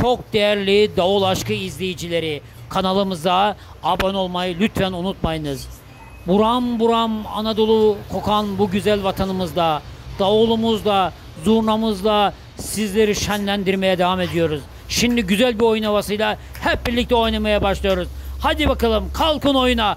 çok değerli Davul Aşkı izleyicileri kanalımıza abone olmayı lütfen unutmayınız. Buram buram Anadolu kokan bu güzel vatanımızda davulumuzla, zurnamızla sizleri şenlendirmeye devam ediyoruz. Şimdi güzel bir oyun havasıyla hep birlikte oynamaya başlıyoruz. Hadi bakalım kalkın oyuna.